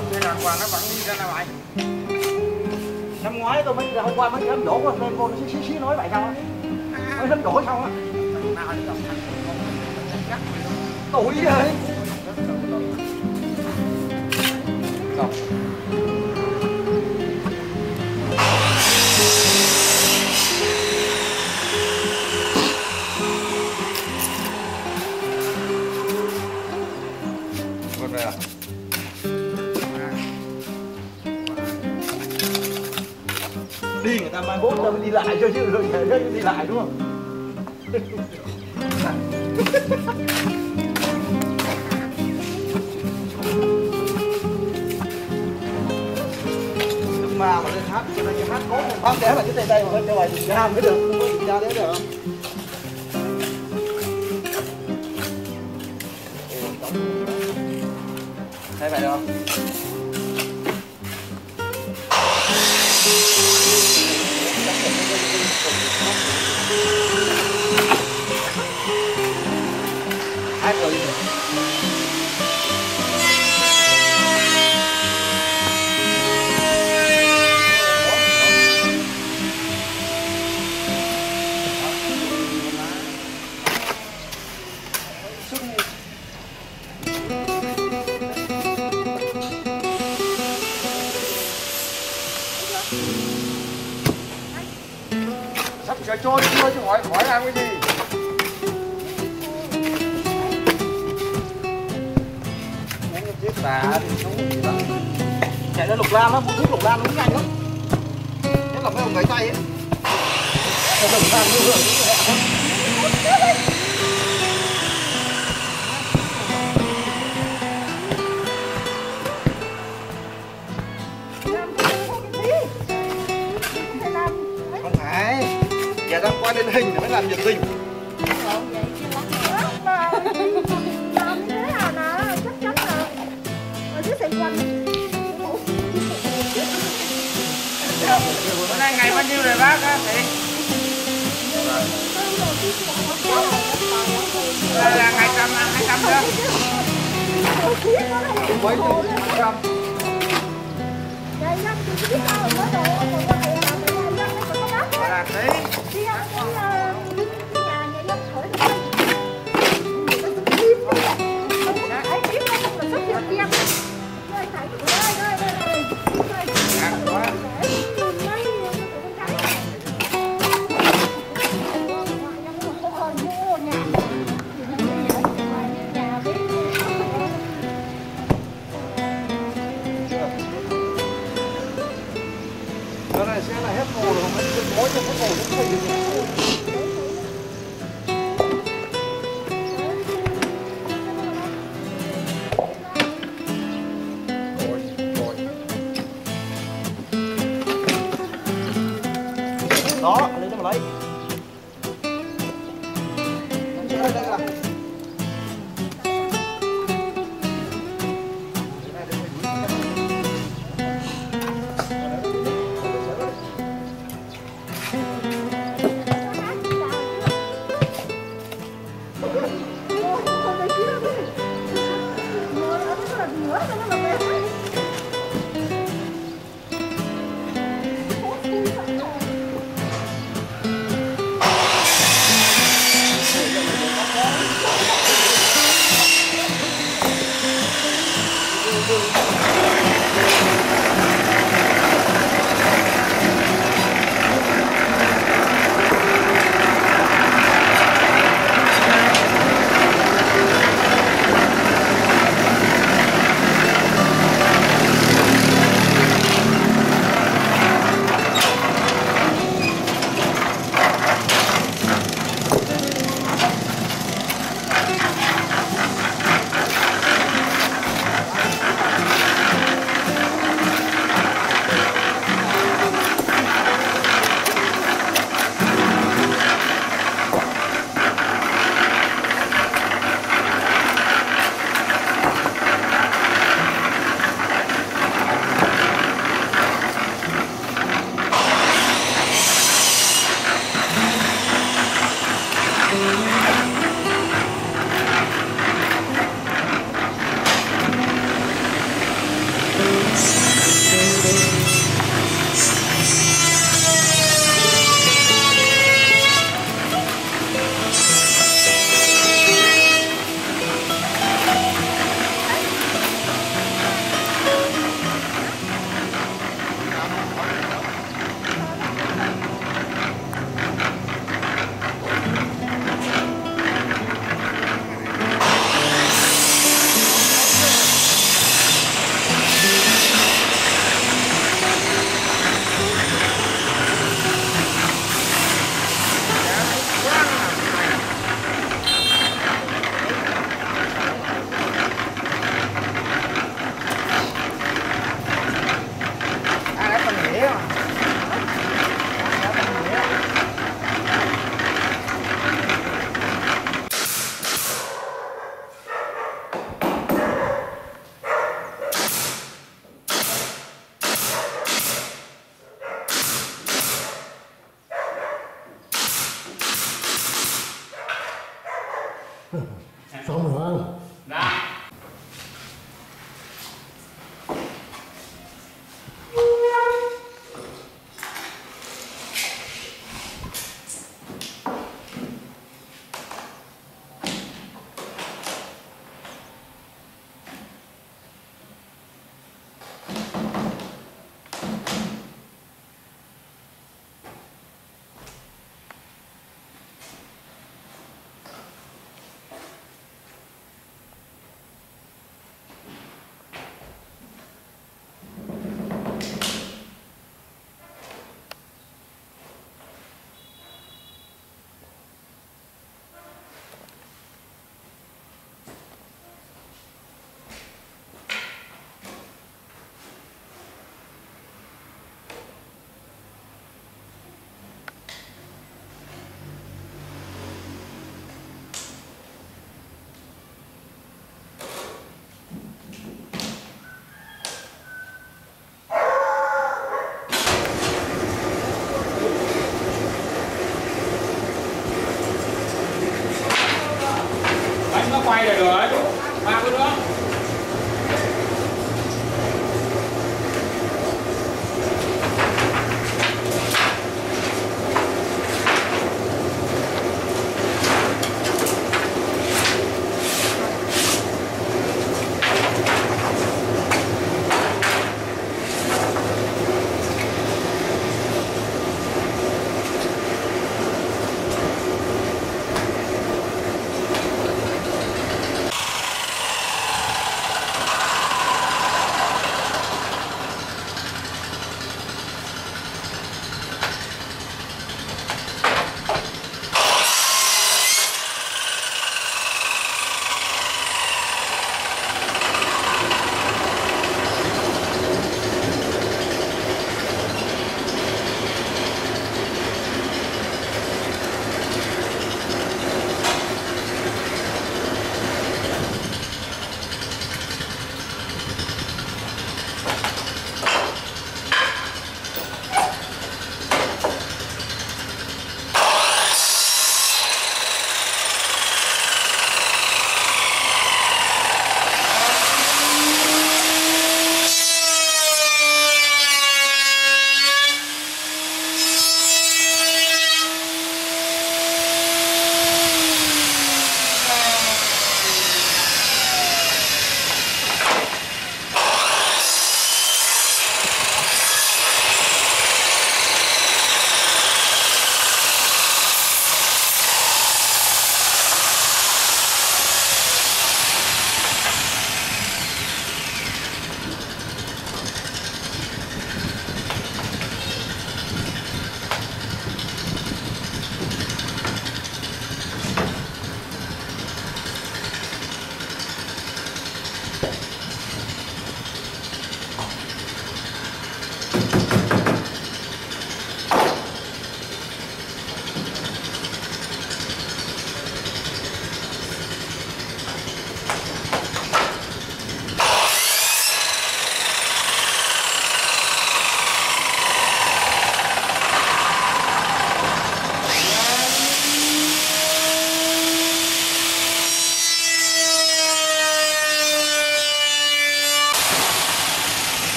Còn cái đàng hoàng nó vẫn đi ra ngoài. Năm ngoái tôi mới hôm qua mới thấm đổ qua lên cô, nó xí xí xí nói vậy sao á? Mới thấm đổ xong á. tuổi rồi. gặp bố tao đi lại cho chứ, rồi về đây đi lại, đúng không? Nhưng mà mà lên hát, cho nên hát cố không để mà cái tay tay mà bên cho bài thì ra mới được, không có ra đấy được không? thấy vậy không? Sắp sửa trôi chưa chứ hỏi hỏi làm cái gì? nhắn cái chiếc tà thì xuống gì đó Chạy ra lục lam á, mua thuốc lục lam nó nhanh lắm. Nhất là mấy ông gãy tay ấy. Lục lam nó hưởng Giờ đang qua lên hình mới làm nhiệt tình Bữa nay ngày bao nhiêu rồi bác á? Là, ngày trăm hai trăm chưa? Mấy 打谁谁呀谁 mối cho cái mồ nó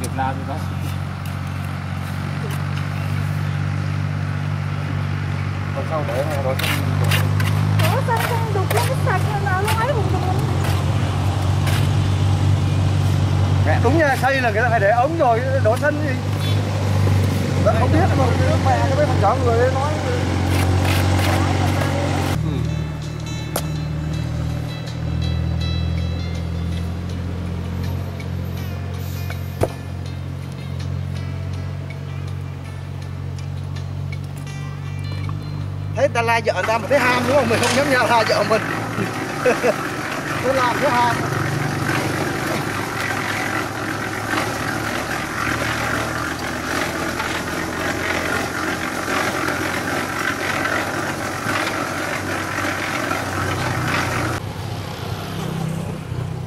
việc làm gì đó Còn sau để mà rồi Ủa sao không đục nó sạch nào luôn ấy bụng bụng Mẹ đúng nha, xây là người ta phải để ống rồi, đổ sân gì Đó, không biết mà mẹ cái mấy thằng nhỏ người ấy nói ta la vợ người ta mà thấy ham đúng không? Mình không dám nha la vợ mình. Nó làm cái ham.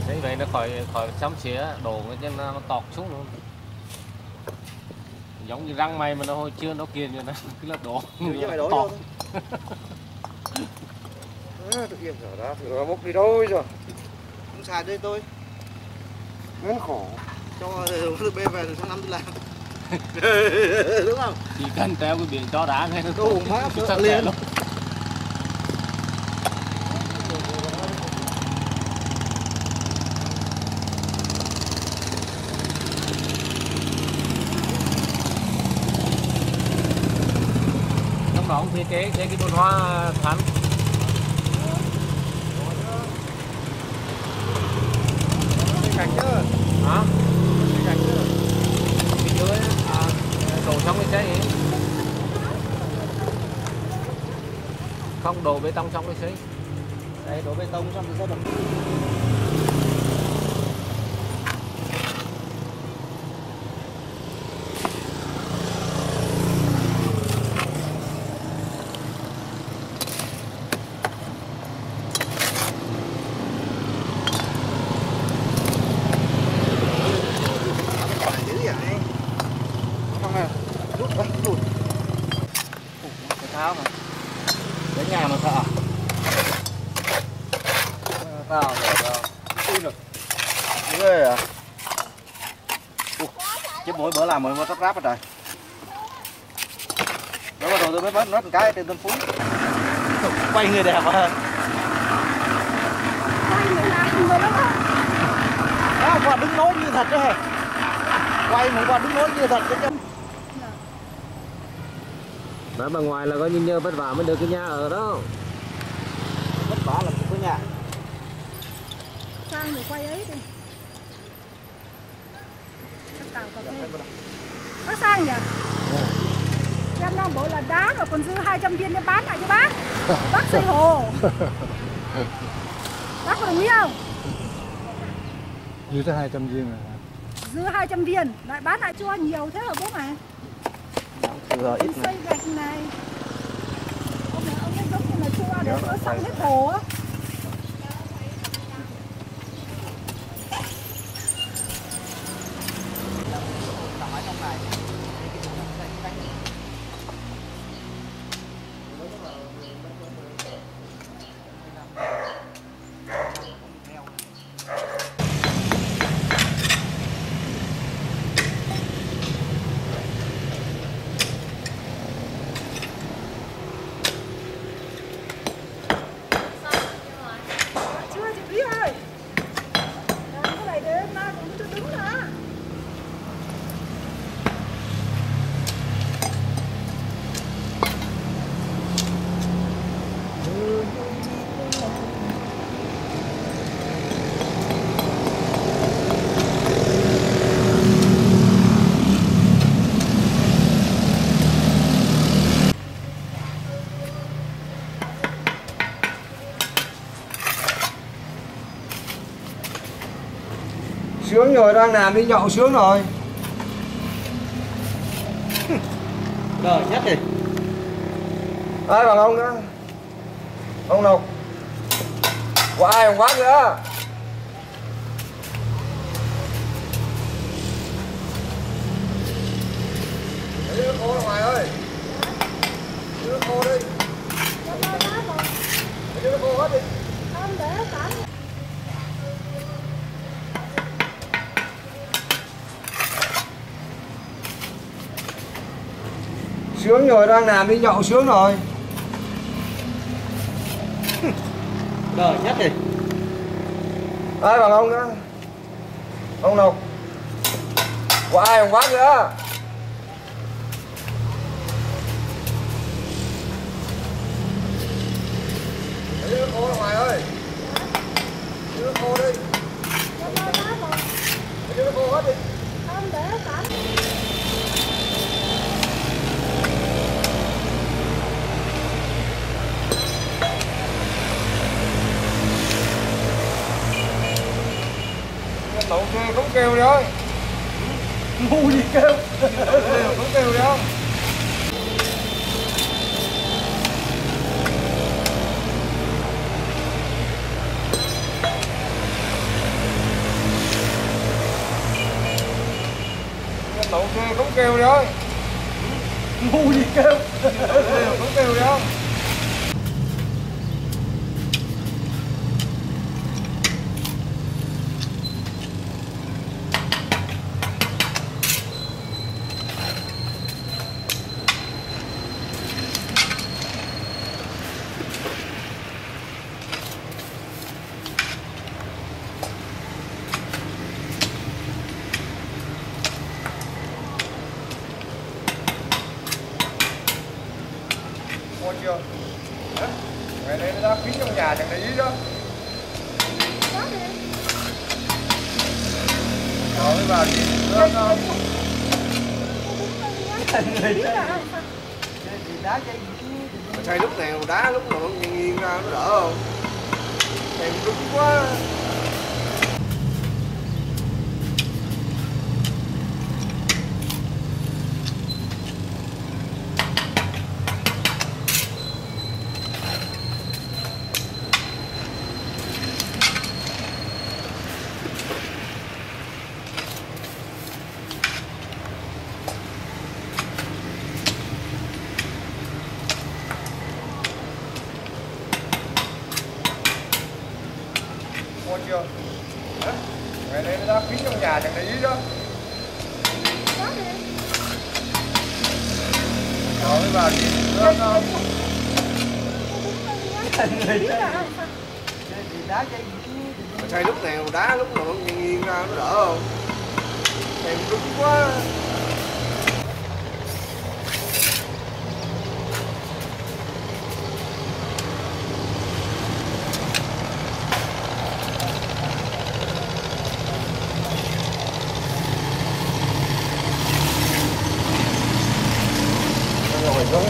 Thế vậy nó khỏi khỏi xăm xía đổ cái chân nó tọt xuống luôn. Giống như răng mày mà nó hồi chưa nó kiền rồi nó cứ là đổ Như vậy đổ tọt. Thôi. tự nhiên rồi đó rồi bốc đi đâu rồi. Không xài đây tôi. Rất khổ. Cho bê về rồi sang năm đi làm đúng không? Chỉ cần treo cái biển cho đá ngay nó Đủ má, sợ liền. luôn kế cái cái bồn hoa thắn cảnh chứ hả? Cảnh bên dưới à, đổ xong cái ấy. không đổ bê tông xong cái xây đây đổ bê tông xong thì sẽ đập áo mà đến nhà mà sợ tao rồi tao tin được ghê à Ủa, chứ mỗi bữa làm mà mua tắp ráp rồi. Trời đó bắt đầu tôi mới bắt nó một cái trên tân phú. Quay người đẹp à Quay người làm người đó đó. đó quả đứng nói như thật đấy quay một quả đứng nói như thật đấy chứ. Đó bà ngoài là có như nhờ vất vả mới được cái nhà ở đó. Vất vả là cái nhà. Sang rồi quay ấy đi. Có sang nhỉ? Em đang bảo là đá rồi còn dư 200 viên để bán lại cho bác. Bác xây hồ. Bác có đồng ý không? Như tới 200 viên rồi hả? Dư 200 viên, lại bán lại cho nhiều thế hả bố mày? thừa ít xây gạch này. Ông này ông ấy giống như là chua để nó xong hết hồ á. Sướng rồi đang làm đi nhậu sướng rồi. Đời nhất đi. Ai bằng ông nữa ông nào của ai không quát nữa sướng rồi đang làm đi nhậu sướng rồi. Đời nhất đi ai bằng ông nữa ông nào của ai không quát nữa nước khô ra ngoài ơi. Nước khô đi. Nước khô hết đi Không để tản. Kêu cũng kêu đi ơi. Ngu gì kêu. Cũng kêu đi Lậu kêu cũng kêu đi ơi. Ngu gì kêu. Cũng kêu đi không chưa? Hả? Ngày nay nó ra phí trong nhà chẳng để ý đó Đó mới vào gì nữa không? Là Xây lúc này đá lúc nào nó nghiêng ra nó đỡ không? Này đúng quá phí trong nhà ý đó rồi mới vào gì nó nó Biết sao? xây lúc nào đá lúc nào nó nghiêng nghiêng ra nó đỡ không thèm đúng quá rồi xuống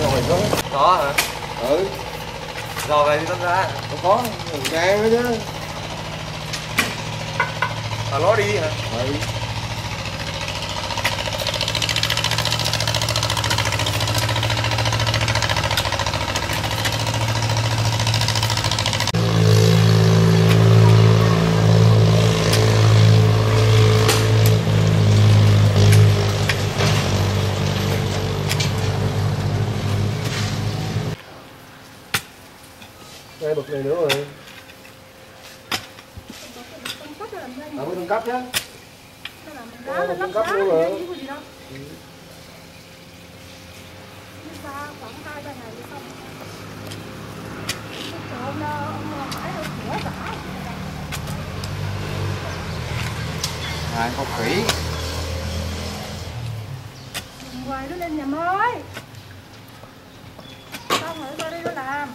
rồi xuống có hả ừ rồi về đi tắt ra không có gan nữa chứ. À nó đi hả? Ừ đây bực này nữa rồi. À bực nâng cấp chứ Ờ, nâng cấp luôn rồi. Ừ. À, con khỉ Ngoài nó lên nhà mới. Xong rồi tôi đi nó làm.